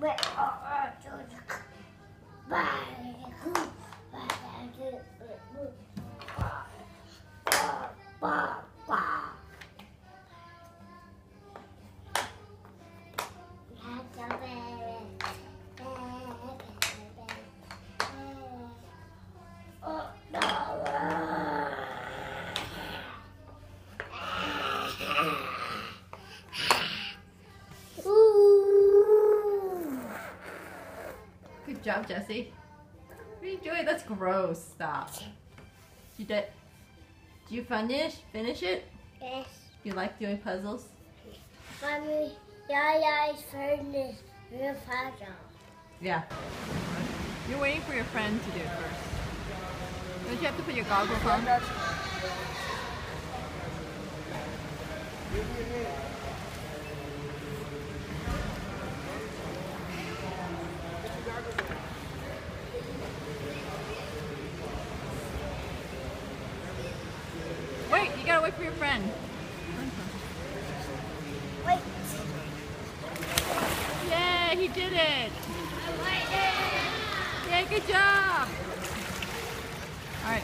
mẹ ở chỗ bà cứ bà đã được bà bà bà Yeah. Job, Jesse. What are you doing? That's gross. Stop. You did. Did you finish? Finish it? Yes. You like doing puzzles? Mommy, Yaya's furnace, real puzzle. Yeah. You're waiting for your friend to do it first. Don't you have to put your goggles on? Wait for your friend. Wait. Yeah, he did it. I. Yeah, good job. All right.